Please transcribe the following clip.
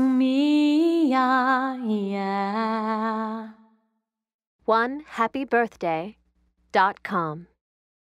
me, yeah, yeah. One happy birthday dot com.